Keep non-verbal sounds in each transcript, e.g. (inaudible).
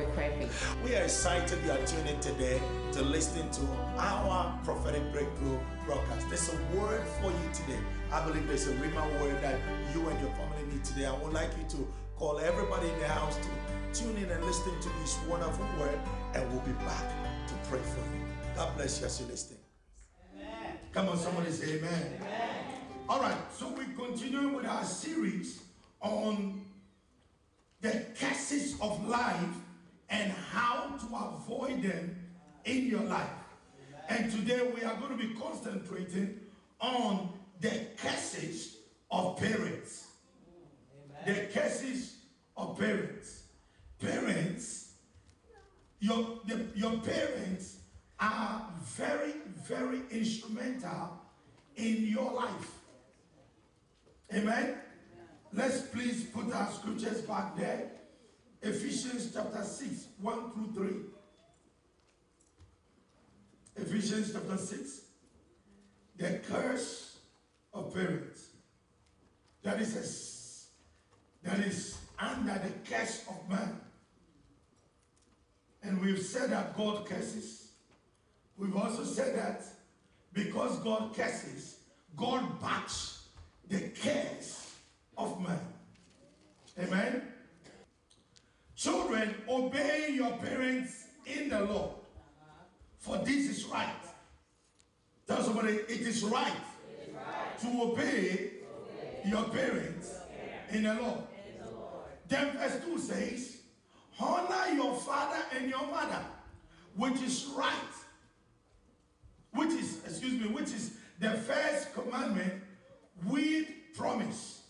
we pray for. We are excited you are tuning today to listen to our prophetic breakthrough broadcast. There's a word for you today. I believe there's a rhema word that you and your family need today. I would like you to call everybody in the house to tune in and listen to this wonderful word, and we'll be back to pray for you. God bless you as you're listening. Amen. Come on, somebody say amen. amen. All right, so we continue with our series on the curses of life and how to avoid them in your life. And today we are going to be concentrating on the curses of parents. The curses of parents. Parents, your, the, your parents are very, very instrumental in your life. Amen? Let's please put our scriptures back there. Ephesians chapter 6, 1 through 3. Ephesians chapter 6. The curse of parents. That is a, that is under the curse of man. And we've said that God curses. We've also said that because God curses, God backs the curse of man. Amen. Children, obey your parents in the Lord, for this is right. Tell somebody, it is right, it is right. to obey, obey. your parents in the Lord. Then verse 2 says, Honor your father and your mother, which is right. Which is, excuse me, which is the first commandment with promise.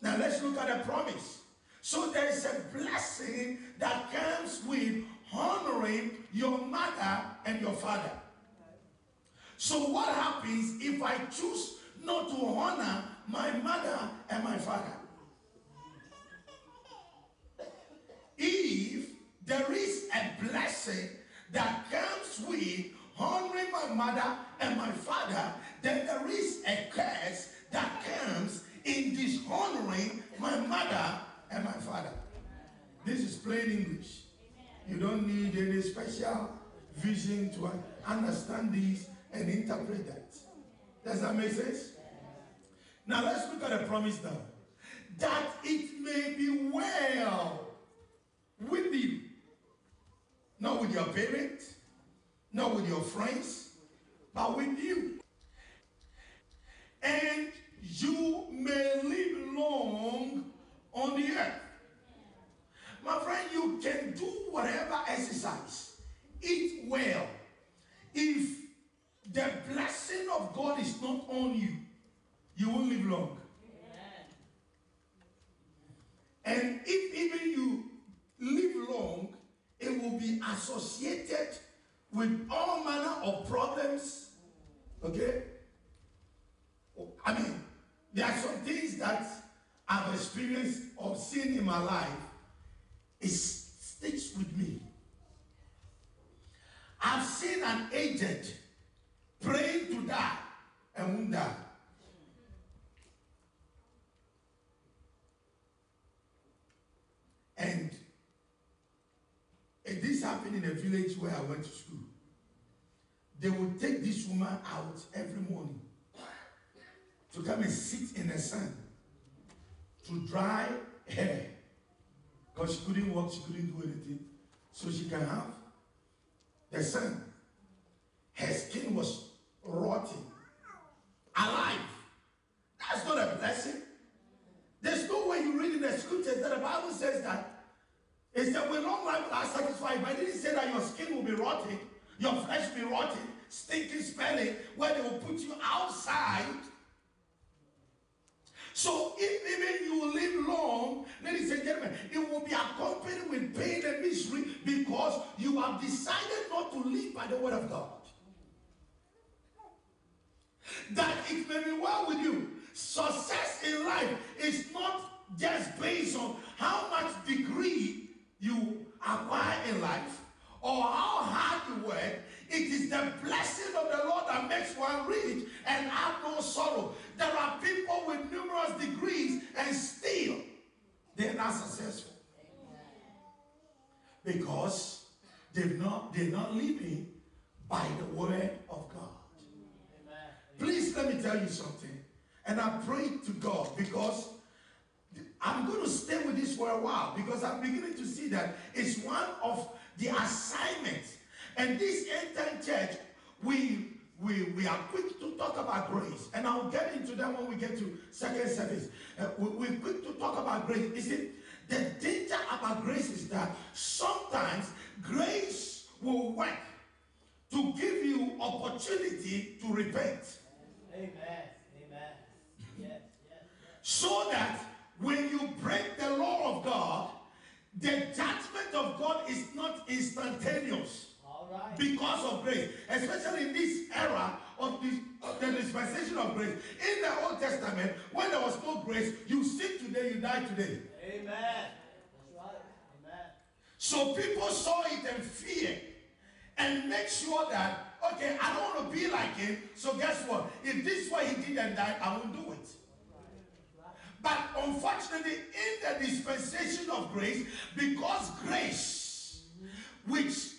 Now let's look at the promise. So there is a blessing that comes with honoring your mother and your father. So what happens if I choose not to honor my mother and my father? If there is a blessing that comes with honoring my mother and my father, then there is a curse that comes in dishonoring my mother and my father. This is plain English. You don't need any special vision to understand this and interpret that. Does that make sense? Now let's look at the promise now. That it may be well with you. Not with your parents, not with your friends, but with you. And you may live long on the earth. My friend, you can do whatever exercise, eat well. If the blessing of God is not on you, you won't live long. And if even you live long, it will be associated with all manner of problems. Okay? I mean, there are some things that I've experienced or seen in my life. It sticks with me. I've seen an agent praying to die and won't die. And this happened in a village where I went to school. They would take this woman out every morning to come and sit in the sun to dry hair because she couldn't work, she couldn't do anything. So she can have the sun. Her skin was rotting, alive. That's not a blessing. There's no way you read in the scriptures that the Bible says that. It said, with long life I satisfy, but it didn't say that your skin will be rotting, your flesh will be rotting, stinking, smelling, where they will put you outside. So if even you live long, ladies and gentlemen, it will be accompanied with pain and misery because you have decided not to live by the word of God. That it may be well with you. Success in life is not just based on how much degree you acquire in life or how hard you work. It is the blessing of the Lord that makes one rich and have no sorrow. There are people with numerous degrees and still they're not successful. Because they've not, they're not living by the word of God. Please let me tell you something. And I pray to God because I'm going to stay with this for a while because I'm beginning to see that it's one of the assignments. And this end time church, we we, we are quick to talk about grace, and I'll get into that when we get to second service. Uh, we, we're quick to talk about grace. Is it the danger about grace is that sometimes grace will work to give you opportunity to repent. Amen. Amen. Yes. Yes. So that when you break the law of God, the judgment of God is not instantaneous right. because of grace, especially in this era of the, of the dispensation of grace. In the Old Testament, when there was no grace, you sin today, you die today. Amen. That's right. Amen. So people saw it and fear and make sure that, okay, I don't want to be like him. So guess what? If this is what he did and died, I won't do it. But unfortunately, in the dispensation of grace, because grace, which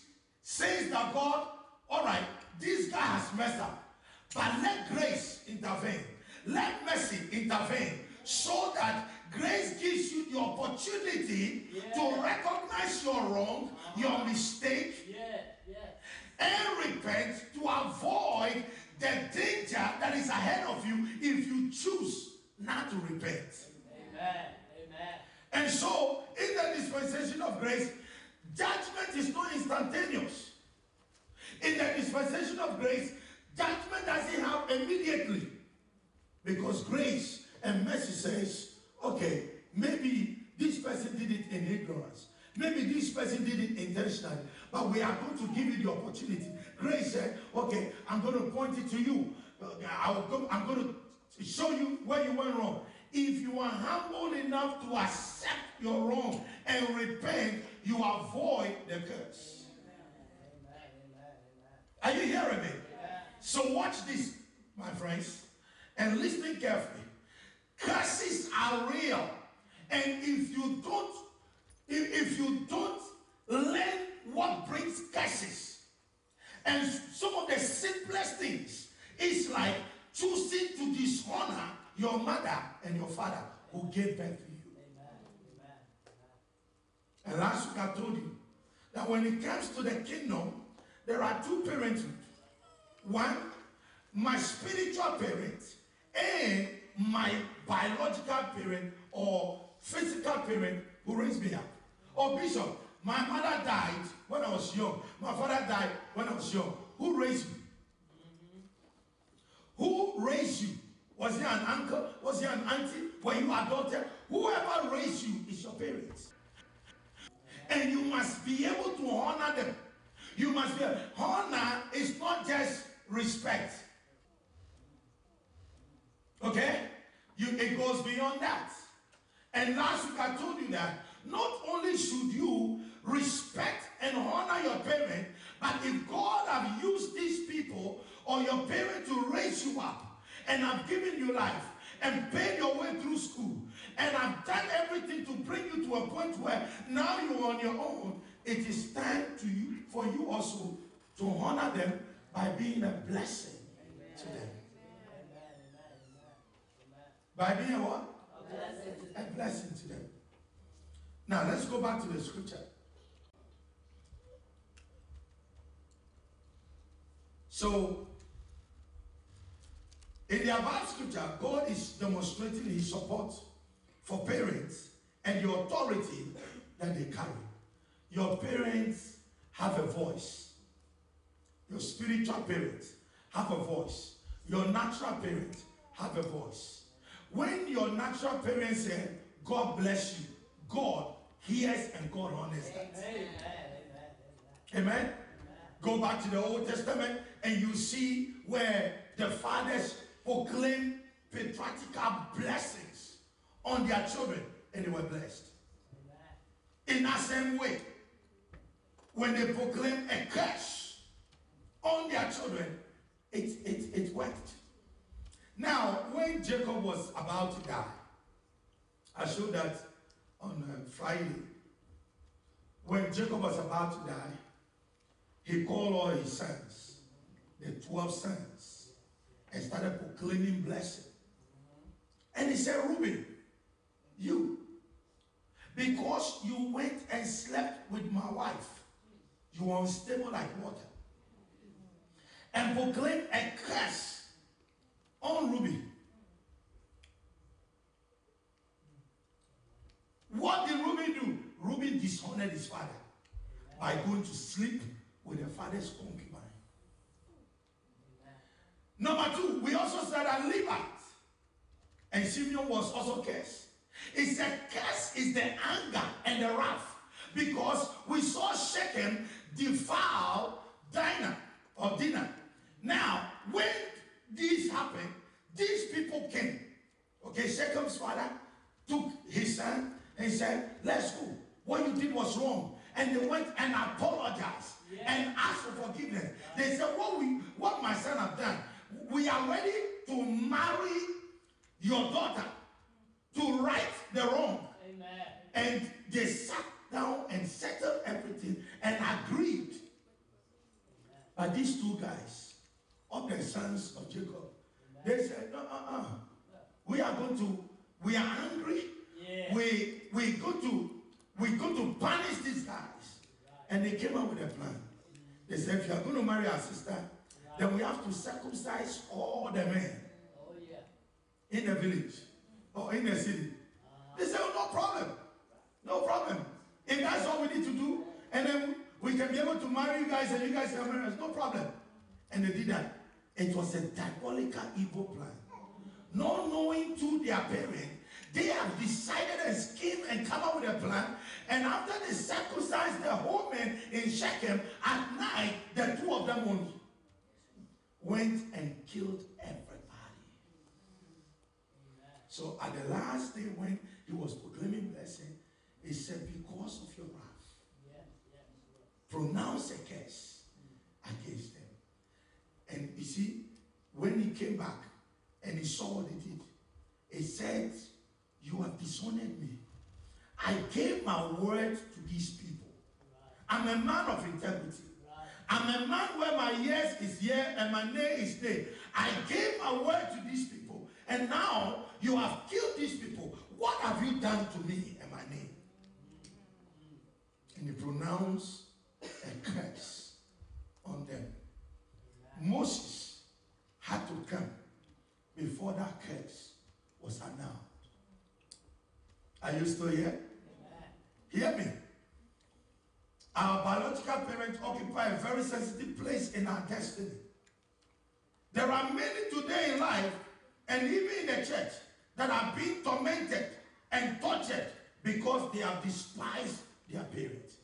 says that God, all right, this guy has messed up, but let grace intervene, let mercy intervene, so that grace gives you the opportunity to recognize your wrong, uh-huh. your mistake, Yes. Yes. and repent to avoid the danger that is ahead of you if you choose not to repent. Amen. Amen. And so, in the dispensation of grace, judgment is not instantaneous. In the dispensation of grace, judgment doesn't happen immediately. Because grace and mercy says, okay, maybe this person did it in ignorance. Maybe this person did it intentionally. But we are going to give you the opportunity. Grace said, okay, I'm going to point it to you. I will go, I'm going to show you where you went wrong. If you are humble enough to accept your wrong and repent, you avoid the curse. Are you hearing me? So watch this, my friends, and listen carefully. Curses are real, and if you don't, if, if you don't learn what brings curses, and some of the simplest things is like choosing to dishonor your mother and your father who gave birth to you. Amen. Amen. And I told you that when it comes to the kingdom, there are two parenthood. One, my spiritual parent and my biological parent or physical parent who raised me up. Oh, Bishop, my mother died when I was young. My father died when I was young. Who raised me? Who raised you? Was he an uncle? Was he an auntie? Were you adopted? Whoever raised you is your parents. And you must be able to honor them. You must be honor is not just respect. Okay? You it goes beyond that. And last week I told you that not only should you respect and honor your parent, but if God have used these people or your parent to raise you up and have given you life and paid your way through school and I've done everything to bring you to a point where now you're on your own, it is time to you for you also to honor them by being a blessing to them. Amen. Amen. Amen. By being a what? A blessing a blessing to them. Now let's go back to the scripture. So, in the above scripture, God is demonstrating his support for parents and the authority that they carry. Your parents have a voice. Your spiritual parents have a voice. Your natural parents have a voice. When your natural parents say, God bless you, God hears and God honors that. Amen. Amen. Amen? Go back to the Old Testament and you see where the fathers proclaim patriarchal blessings on their children and they were blessed. In that same way, when they proclaim a curse on their children, it, it, it worked. Now, when Jacob was about to die, I showed that on uh, Friday. when Jacob was about to die, he called all his sons, the 12 sons, and started proclaiming blessing. And he said, Reuben, you, because you went and slept with my wife, you are unstable like water. And proclaim a curse on Reuben. What did Reuben do? Reuben dishonored his father by going to sleep with the father's concubine. Number two, we also said that Levi and Simeon was also cursed. He said, curse is the anger and the wrath because we saw Shechem defile Dinah or Dinah. Now, when this happened, these people came. Okay, Shechem's father took his son and said, Let's go. What you did was wrong. And they went and apologized and asked for forgiveness. They said, What we what my son have done, we are ready to marry your daughter to right the wrong. Amen. And they sat down and settled everything and agreed. But these two guys, of the sons of Jacob, they said, no, uh, uh, we are going to, we are angry. Yeah. We, we go to, we go to punish these guys. And they came up with a plan. They said, if you are going to marry our sister, then we have to circumcise all the men Oh, yeah. in the village or in the city. They say, oh, no problem. No problem. If that's all we need to do, and then we can be able to marry you guys and you guys can marry us, no problem. And they did that. It was a diabolical evil plan. Not knowing to their parents, they have decided a scheme and come up with a plan. And after they circumcised the whole men in Shechem, at night, the two of them went and killed everybody. So at the last day when he was proclaiming blessing, he said, Because of your wrath, Yes, yes. pronounce a curse against them. And you see, when he came back and he saw what they did, he said, You have dishonored me. I gave my word to these people. I'm a man of integrity. I'm a man where my yes is yeah and my nay is nay. I gave my word to these people, and now you have killed these people. What have you done to me and my name? And he pronounced a curse on them. Moses had to come before that curse was announced. Are you still here? Hear me. Our biological parents occupy a very sensitive place in our destiny. There are many today in life, and even in the church, that are being tormented and tortured because they have despised their parents.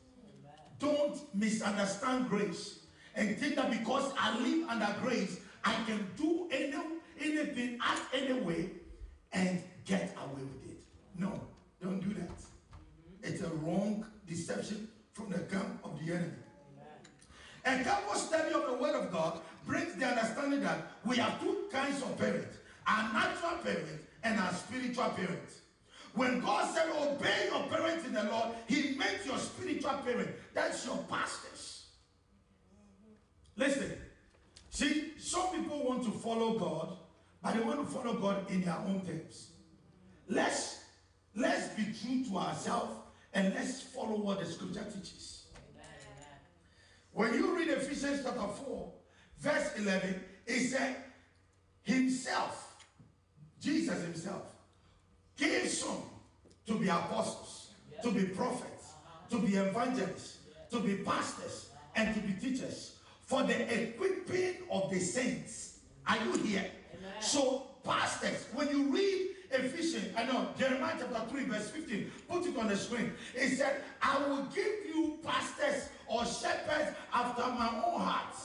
Don't misunderstand grace and think that because I live under grace, I can do any, anything, act any way, and get away with it. No, don't do that. It's a wrong deception from the camp of the enemy. A careful study of the Word of God brings the understanding that we have two kinds of parents our natural parents and our spiritual parents. When God said, Obey your parents in the Lord, He meant your spiritual parent. That's your pastors. Listen, see, some people want to follow God, but they want to follow God in their own terms. Let's let's be true to ourselves and let's follow what the scripture teaches. When you read Ephesians chapter 4, verse 11, it said, Himself, Jesus Himself, gave some to be apostles, to be prophets, uh-huh. to be evangelists, to be pastors, and to be teachers for the equipping of the saints. Are you here? So, pastors, when you read Ephesians, I know Jeremiah chapter 3, verse 15, put it on the screen. It said, I will give you pastors or shepherds after my own heart.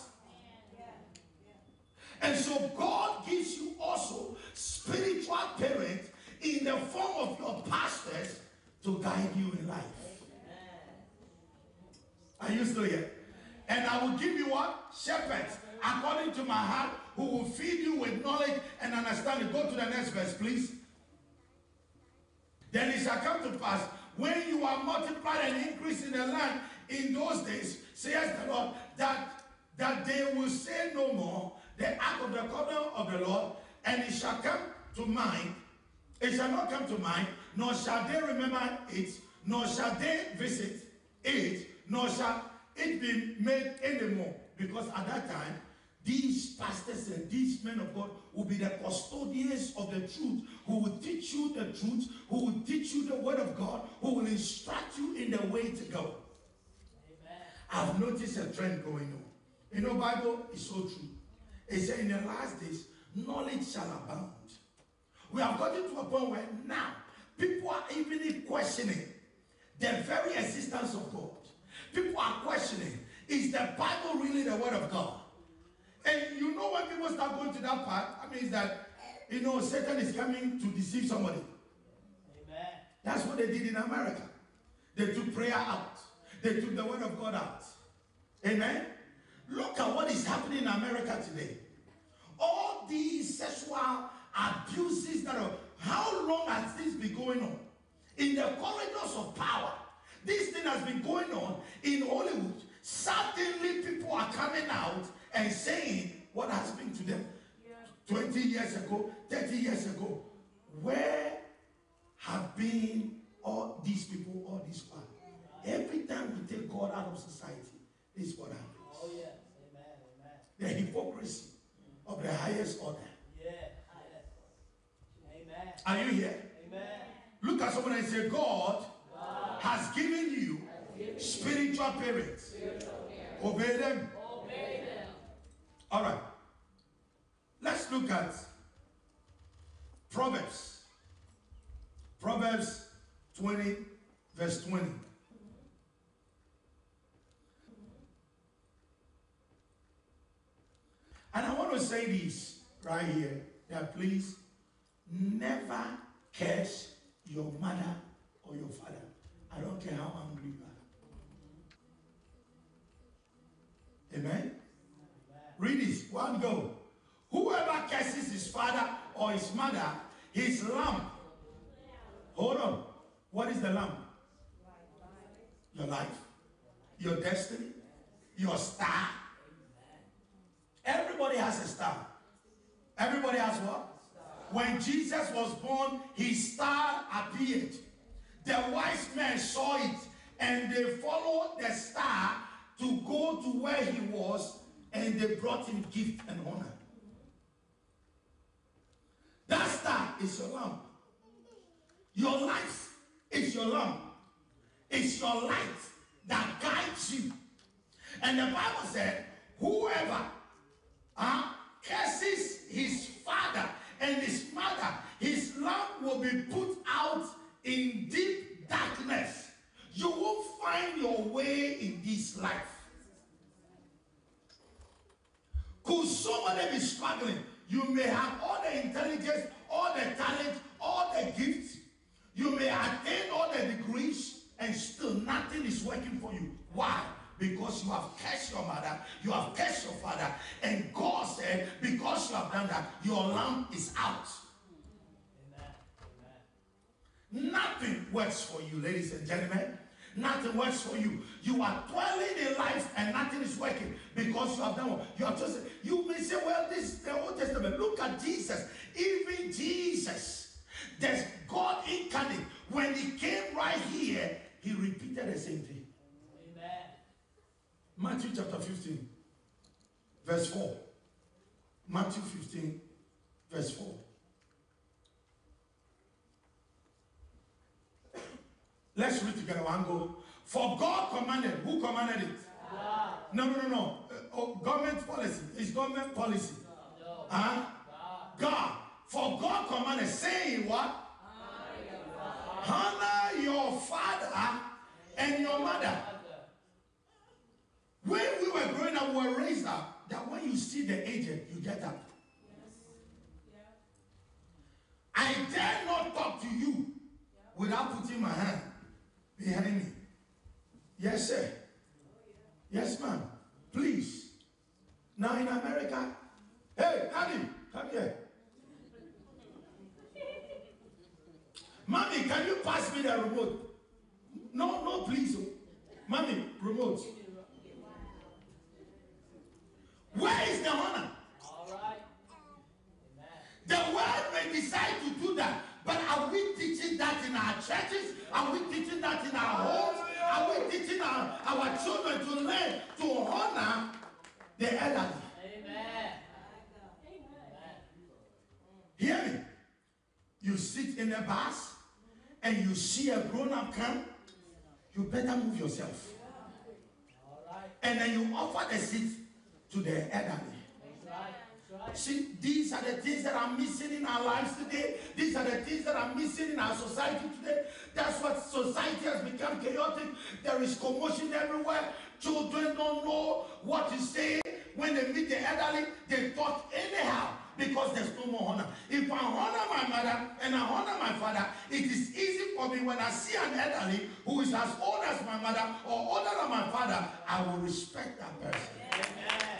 And so God gives you also spiritual parents in the form of your pastors to guide you in life. Are you still here? And I will give you what? Shepherds, according to my heart, who will feed you with knowledge and understanding. Go to the next verse, please. Then it shall come to pass when you are multiplied and increased in the land in those days, says the Lord, that, that they will say no more the ark of the covenant of the Lord, and it shall come to mind. It shall not come to mind, nor shall they remember it, nor shall they visit it, nor shall it be made anymore. Because at that time, these pastors and these men of God will be the custodians of the truth, who will teach you the truth, who will teach you the word of God, who will instruct you in the way to go. Amen. I've noticed a trend going on. You know, Bible is so true. It said in the last days, knowledge shall abound. We have gotten to a point where now people are even questioning the very existence of God. People are questioning, is the Bible really the word of God? And you know when people start going to that part, I mean, that you know Satan is coming to deceive somebody. Amen. That's what they did in America. They took prayer out. They took the word of God out. Amen. Look at what is happening in America today. All these sexual abuses that are, how long has this been going on? In the corridors of power. This thing has been going on in Hollywood. Suddenly people are coming out and saying what has been to them 20 years ago, 30 years ago. Where have been all these people all this while? Every time we take God out of society, this is what happens. Oh, yes. Amen. Amen. The hypocrisy of the highest order. Yeah. Amen. Are you here? Amen. Look at someone and say, God has given you spiritual parents. Obey them. All right. Let's look at Proverbs. Proverbs 20, verse 20. And I want to say this right here that please never curse your mother or your father. I don't care how angry you are. Amen. Read this. One go. Whoever curses his father or his mother, his lamp. Hold on. What is the lamp? Your life, your destiny, your star. Everybody has a star. Everybody has what? When Jesus was born, his star appeared. The wise men saw it and they followed the star to go to where he was and they brought him gift and honor. That star is your lamp. Your life is your lamp. It's your light that guides you. And the Bible said, whoever uh, curses his father and his mother, his lamp will be put out in deep darkness. You won't find your way in this life. Could somebody be struggling? You may have all the intelligence, all the talent, all the gifts. You may attain all the degrees, and still nothing is working for you. Why? Because you have cursed your mother, you have cursed your father, and God said, because you have done that, your lamp is out. Amen. Amen. Nothing works for you, ladies and gentlemen. Nothing works for you. You are dwelling in life and nothing is working because you have done what you have just. You may say, "Well, this is the Old Testament. Look at Jesus. Even Jesus, there's God incarnate. When He came right here, He repeated the same thing. Matthew chapter 15, verse 4. Matthew 15, verse 4. Let's read together one go. For God commanded, who commanded it? God. No, no, no, no. Uh, oh, government policy. It's government policy. No. Huh? God. God. For God commanded, saying what? Honor your father and your mother. Father. When we were raised up that when you see the agent, you get up. Yes. I dare not talk to you without putting my hand behind me. Yes, sir. Yes, ma'am. Please. Now in America, hey, Daddy, come here. Mommy, can you pass me the remote? no, no, please. oh. Mommy, remote. Where is the honor? All right. Amen. The world may decide to do that, but are we teaching that in our churches? Are we teaching that in our homes? Are we teaching our, our children to learn to honor the elderly? Amen. Amen. Hear me. You sit in a bus and you see a grown up come, you better move yourself. All right. And then you offer the seat to the right. See, these are the things that are missing in our lives today. These are the things that are missing in our society today. That's what society has become chaotic. There is commotion everywhere. Children don't know what to say. When they meet the elderly, they talk anyhow because there's no more honor. If I honor my mother and I honor my father, it is easy for me when I see an elderly who is as old as my mother or older than my father, I will respect that person. Amen.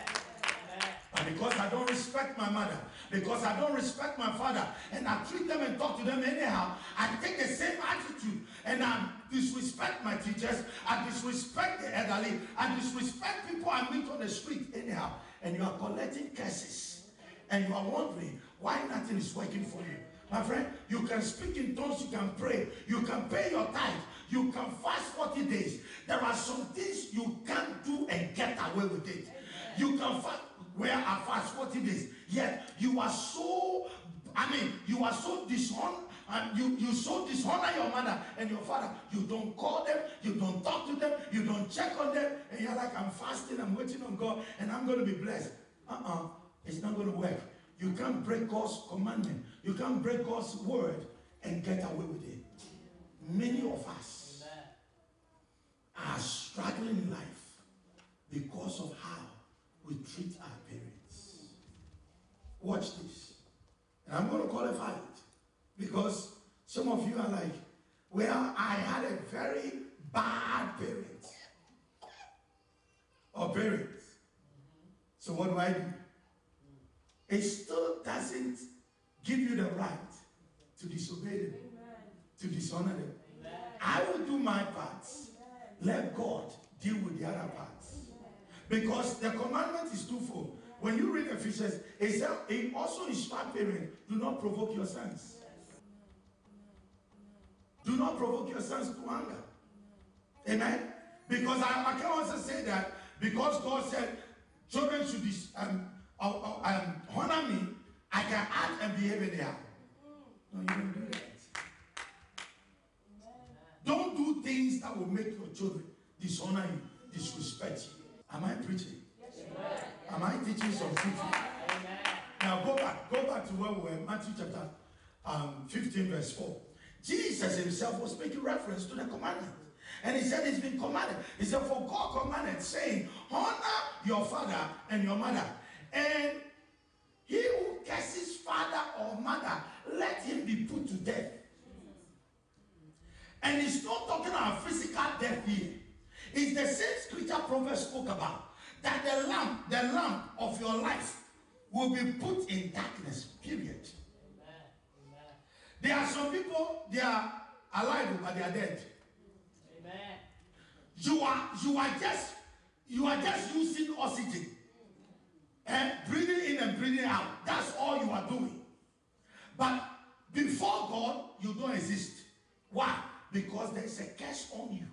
Because I don't respect my mother, because I don't respect my father, and I treat them and talk to them anyhow, I take the same attitude and I disrespect my teachers, I disrespect the elderly, I disrespect people I meet on the street anyhow, and you are collecting curses. And you are wondering why nothing is working for you. My friend, you can speak in tongues, you can pray, you can pay your tithe, you can fast 40 days. There are some things you can't do and get away with it. You can fast where I fast 40 days, yet you are so, I mean, you are so dishonor, and you, you so dishonor your mother and your father. You don't call them, you don't talk to them, you don't check on them, and you're like, I'm fasting, I'm waiting on God, and I'm going to be blessed. Uh-uh, it's not going to work. You can't break God's commandment. You can't break God's word and get away with it. Many of us are struggling in life because of how we treat. Watch this. And I'm going to qualify it because some of you are like, well, I had a very bad parent or parents. So what do I do? It still doesn't give you the right to disobey them, to dishonor them. I will do my parts. Let God deal with the other parts. Because the commandment is twofold. When you read Ephesians, it says it also instruct parents, do not provoke your sons. Do not provoke your sons to anger. Amen. Because I, I can also say that because God said children should um, uh, uh, um, honor me, I can act and behave anyhow. No, you don't do that. Don't do things that will make your children dishonor you, disrespect you. Am I preaching? Am I teaching some truth? Now go back, go back to where we were, Matthew chapter um, 15, verse 4. Jesus himself was making reference to the commandment. And he said it's been commanded. He said, For God commanded, saying, Honor your father and your mother. And he who curses father or mother, let him be put to death. And he's not talking about physical death here. It's the same scripture Proverbs spoke about. That the lamp, the lamp of your life will be put in darkness. Period. There are some people, they are alive, but they are dead. Amen. You are you are just you are just using oxygen and breathing in and breathing out. That's all you are doing. But before God, you don't exist. Why? Because there is a curse on you.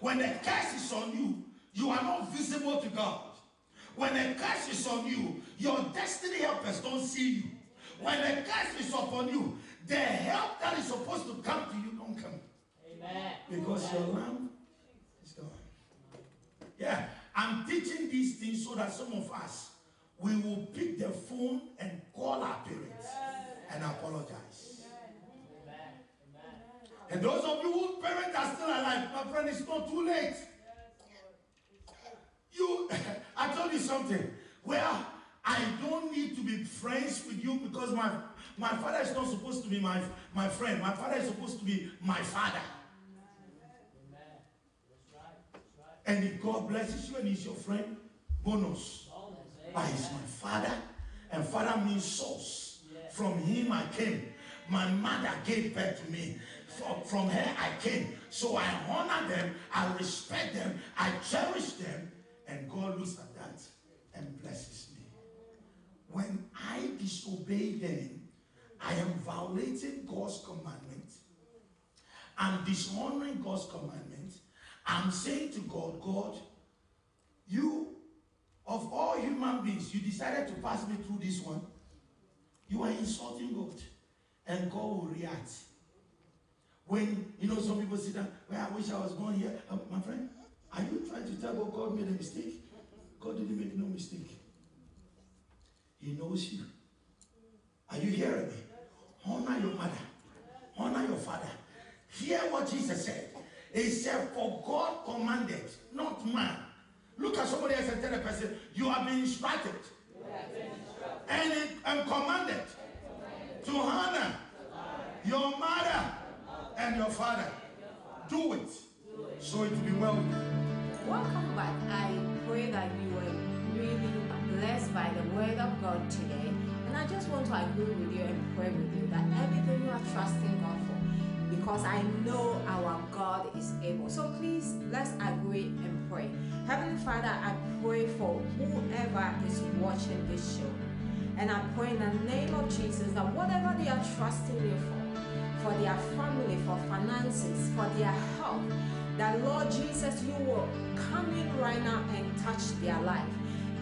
When the curse is on you, you are not visible to God. When a curse is on you, your destiny helpers don't see you. When a curse is upon you, the help that is supposed to come to you don't come. Amen. Because your lamp is gone. Yeah, I'm teaching these things so that some of us we will pick the phone and call our parents and apologize. Amen. Amen. And those of you whose parents are still alive, my friend, it's not too late. You, (laughs) I told you something. Well, I don't need to be friends with you because my my father is not supposed to be my my friend. My father is supposed to be my father. And if God blesses you and he's your friend, bonus. But he's my father, and father means source. From him I came. My mother gave birth to me. From, from her I came. So I honor them, I respect them, I cherish them, and God looks at that and blesses me. When I disobey them, I am violating God's commandment. I'm dishonoring God's commandment. I'm saying to God, God, you, of all human beings, you decided to pass me through this one. You are insulting God, and God will react. When, you know, some people sit down, well, I wish I was born here. Uh, my friend, are you trying to tell God God made a mistake? God didn't make no mistake. He knows you. Are you hearing me? Honor your mother. Honor your father. Hear what Jesus said. He said, For God commanded, not man. Look at somebody else and tell the person, You have been instructed. And, and commanded to honor your mother and your father. Do it. So it will be well. Welcome back. I pray that you were really blessed by the word of God today. And I just want to agree with you and pray with you that everything you are trusting God for, because I know our God is able. So please, let's agree and pray. Heavenly Father, I pray for whoever is watching this show. And I pray in the name of Jesus that whatever they are trusting you for, for their family, for finances, for their health, that Lord Jesus, you will come in right now and touch their life.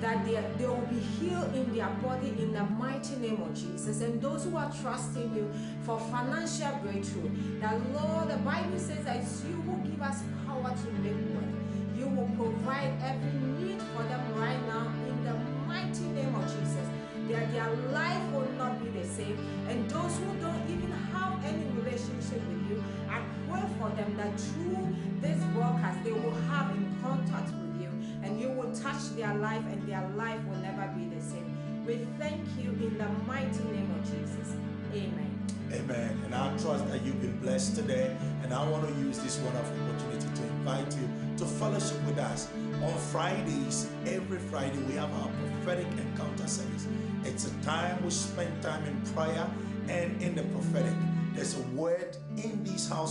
That they, they will be healed in their body in the mighty name of Jesus. And those who are trusting you for financial breakthrough, that Lord, the Bible says that it's you who give us power to make wealth. You will provide every need for them right now in the mighty name of Jesus. That their life will not be the same. And those who don't even have any relationship with you, I for them that through this broadcast they will have in contact with you and you will touch their life and their life will never be the same. We thank you in the mighty name of Jesus. Amen. Amen. And I trust that you've been blessed today. And I want to use this wonderful opportunity to invite you to fellowship with us. On Fridays, every Friday, we have our prophetic encounter service. It's a time we spend time in prayer and in the prophetic.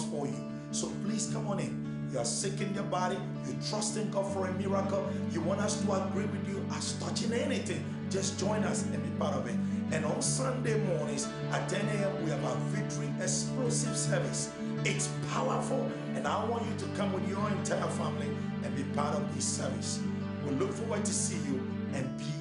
For you. So please come on in. You are sick in your body, you're trusting God for a miracle. You want us to agree with you as touching anything. Just join us and be part of it. And on Sunday mornings at 10 a.m., we have our victory explosive service. It's powerful, and I want you to come with your entire family and be part of this service. We look forward to see you and be